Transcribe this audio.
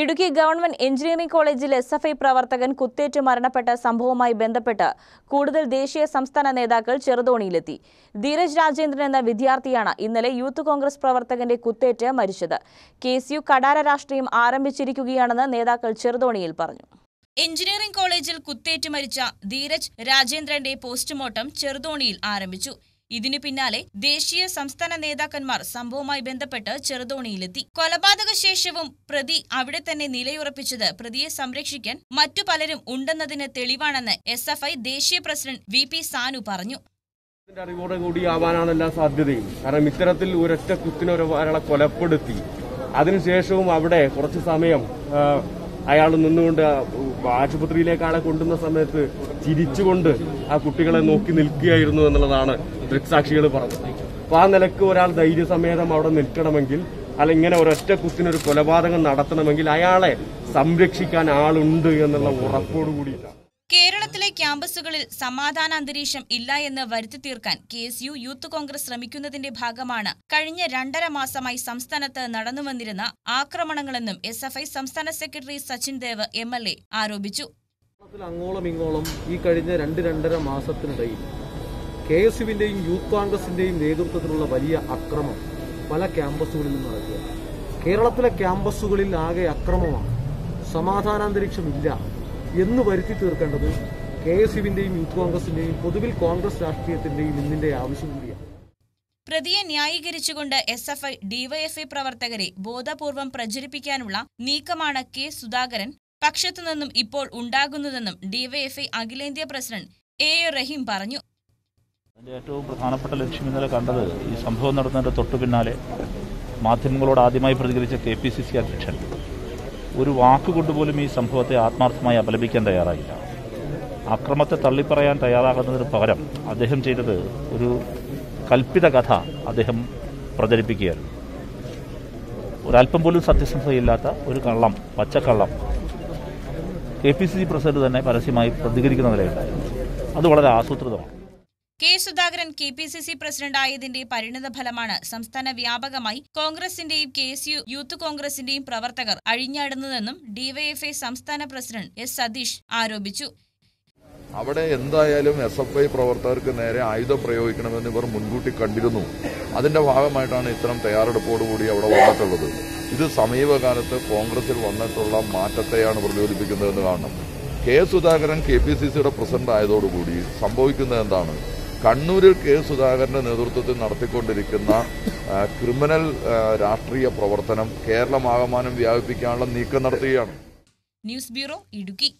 Idukki government engineering കോളേജിൽ S F I പ്രവർത്തകൻ കുത്തേറ്റ് മരണപ്പെട്ട സംഭവവുമായി ബന്ധപ്പെട്ട് കൂടുതൽ ദേശീയ സംസ്ഥാന നേതാക്കൾ ചെറുതോണിയിലെത്തി. ധീരജ് രാജേന്ദ്രൻ എന്ന വിദ്യാർത്ഥിയാണ് ഇന്നലെ യൂത്ത് കോൺഗ്രസ് പ്രവർത്തകന്റെ കുത്തേറ്റ് മരിച്ചത്. കെ കടാര രാഷ്ട്രീയം ആരംഭിച്ചിരിക്കുകയാണെന്ന് നേതാക്കൾ ചെറുതോണിയിൽ പറഞ്ഞു. എഞ്ചിനീയറിംഗ് കോളേജിൽ കുത്തേറ്റ് മരിച്ച ധീരജ് രാജേന്ദ്രന്റെ പോസ്റ്റ്മോർട്ടം ചെറുതോണിയിൽ ആരംഭിച്ചു. ഇതിനു പിന്നാലെ ദേശീയ സംസ്ഥാന നേതാക്കന്മാർ സംഭവവുമായി ബന്ധപ്പെട്ട് ചെറുതോണിയിലെത്തി. കൊലപാതക ശേഷവും പ്രതി അവിടെ തന്നെ നിലയുറപ്പിച്ചത് പ്രതിയെ സംരക്ഷിക്കാൻ മറ്റു പലരും ഉണ്ടെന്നതിന് തെളിവാണെന്ന് എസ് എഫ് ഐ ദേശീയ പ്രസിഡന്റ് വി പി സാനു പറഞ്ഞു. അറിവോടെ കൂടി ആവാനാണ് എല്ലാ സാധ്യതയും. കാരണം ഇത്തരത്തിൽ ഒരൊറ്റ കുത്തിന് ഒരാളെ കൊലപ്പെടുത്തി. അതിനുശേഷവും അവിടെ കുറച്ച് സമയം അയാൾ നിന്നുകൊണ്ട് ആശുപത്രിയിലേക്ക് കൊണ്ടുവന്ന സമയത്ത് ചിരിച്ചുകൊണ്ട് ആ കുട്ടികളെ നോക്കി നിൽക്കുകയായിരുന്നു എന്നുള്ളതാണ് ദൃക്സാക്ഷികൾ പറഞ്ഞു. അപ്പൊ ആ നിലയ്ക്ക് ഒരാൾ ധൈര്യസമേതം അവിടെ നിൽക്കണമെങ്കിൽ അല്ല ഇങ്ങനെ ഒരൊറ്റ കുത്തിനൊരു കൊലപാതകം നടത്തണമെങ്കിൽ അയാളെ സംരക്ഷിക്കാൻ ആളുണ്ട് എന്നുള്ള ഉറപ്പോട് കൂടിയിട്ടാണ്. കേരളത്തിലെ ക്യാമ്പസുകളിൽ സമാധാന അന്തരീക്ഷം ഇല്ല എന്ന് വരുത്തി തീർക്കാൻ K S U Youth Congress ശ്രമിക്കുന്നതിന്റെ ഭാഗമാണ് കഴിഞ്ഞ രണ്ടര മാസമായി സംസ്ഥാനത്ത് നടന്നുവന്നിരുന്ന ആക്രമണങ്ങളെന്നും എസ് എഫ് ഐ സംസ്ഥാന secretary Sachin Dev M L A ആരോപിച്ചു. അങ്ങോളം ഇങ്ങോളം ഈ കഴിഞ്ഞ രണ്ട് രണ്ടര മാസത്തിനിടയിൽ കെ എസ് യുവിന്റെയും യൂത്ത് കോൺഗ്രസിന്റെയും നേതൃത്വത്തിലുള്ള വലിയ അക്രമം പല ക്യാമ്പസുകളിലും നടക്കുക കേരളത്തിലെ ക്യാമ്പസുകളിൽ ആകെ അക്രമമാണ്. സമാധാനാന്തരീക്ഷമില്ല. എന്ന് വരുത്തി തീർക്കേണ്ടത് കെ എസ് യുവിന്റെയും യൂത്ത് കോൺഗ്രസിന്റെയും പൊതുവിൽ കോൺഗ്രസ് രാഷ്ട്രീയത്തിന്റെയും ഇന്നിന്റെ ആവശ്യം കൂടിയാണ്. പ്രതിയെ ന്യായീകരിച്ചുകൊണ്ട് എസ് എഫ് ഐ ഡിവൈഎഫ്ഐ പ്രവർത്തകരെ ബോധപൂർവം പ്രചരിപ്പിക്കാനുള്ള നീക്കമാണ് കെ സുധാകരൻ പക്ഷത്തുനിന്നും ഇപ്പോൾ ഉണ്ടാകുന്നതെന്നും ഡിവൈഎഫ്ഐ അഖിലേന്ത്യാ പ്രസിഡന്റ് എ റഹീം പറഞ്ഞു. അതിന്റെ ഏറ്റവും പ്രധാനപ്പെട്ട ലക്ഷ്യം ഇന്നലെ കണ്ടത് ഈ സംഭവം നടന്നതിന്റെ തൊട്ടു പിന്നാലെ മാധ്യമങ്ങളോട് ആദ്യമായി പ്രതികരിച്ച കെ പി സി സി അധ്യക്ഷൻ ഒരു വാക്കുകൊണ്ട് പോലും ഈ സംഭവത്തെ ആത്മാർത്ഥമായി അപലപിക്കാൻ തയ്യാറായില്ല. അക്രമത്തെ തള്ളിപ്പറയാൻ തയ്യാറാകുന്നതിന് പകരം അദ്ദേഹം ചെയ്തത് ഒരു കൽപ്പിത കഥ അദ്ദേഹം പ്രചരിപ്പിക്കുകയായിരുന്നു. ഒരല്പം പോലും സത്യസന്ധതയില്ലാത്ത ഒരു കള്ളം പച്ചക്കള്ളം K P C C president തന്നെ പരസ്യമായി പ്രതികരിക്കുന്ന നിലയുണ്ടായിരുന്നു. അത് വളരെ ആസൂത്രിതമാണ്. K Sudhakaran K P C C president ആയതിന്റെ പരിണിത ഫലമാണ് സംസ്ഥാന വ്യാപകമായി കോൺഗ്രസിന്റെയും കെ എസ് യു യൂത്ത് കോൺഗ്രസിന്റെയും പ്രവർത്തകർ അഴിഞ്ഞാടുന്നതെന്നും ഡിവൈഎഫ്ഐ സംസ്ഥാന പ്രസിഡന്റ് എസ് സതീഷ് ആരോപിച്ചു. അവിടെ എന്തായാലും എസ് എഫ് ഐ പ്രവർത്തകർക്ക് നേരെ ആയുധം പ്രയോഗിക്കണമെന്ന് ഇവർ മുൻകൂട്ടി കണ്ടിരുന്നു. അതിന്റെ ഭാഗമായിട്ടാണ് ഇത്തരം തയ്യാറെടുപ്പോടുകൂടി അവിടെ വന്നിട്ടുള്ളത്. ഇത് സമീപകാലത്ത് കോൺഗ്രസിൽ വന്നിട്ടുള്ള മാറ്റത്തെയാണ് പ്രചോദിപ്പിക്കുന്നതെന്ന് കാണണം. K Sudhakaran K P C സിയുടെ പ്രസിഡന്റ് ആയതോടുകൂടി സംഭവിക്കുന്നത് എന്താണ്? കണ്ണൂരിൽ കെ സുധാകരന്റെ നേതൃത്വത്തിൽ നടത്തിക്കൊണ്ടിരിക്കുന്ന ക്രിമിനൽ രാഷ്ട്രീയ പ്രവർത്തനം കേരളമാകമാനം വ്യാപിപ്പിക്കാനുള്ള നീക്കം നടത്തുകയാണ്. News bureau Idukki.